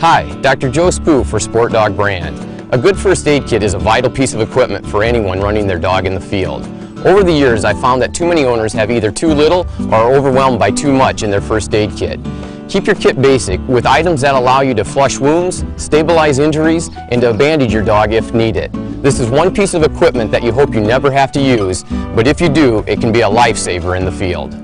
Hi, Dr. Joe Spoo for SportDOG Brand. A good first aid kit is a vital piece of equipment for anyone running their dog in the field. Over the years, I've found that too many owners have either too little or are overwhelmed by too much in their first aid kit. Keep your kit basic with items that allow you to flush wounds, stabilize injuries, and to bandage your dog if needed. This is one piece of equipment that you hope you never have to use, but if you do, it can be a lifesaver in the field.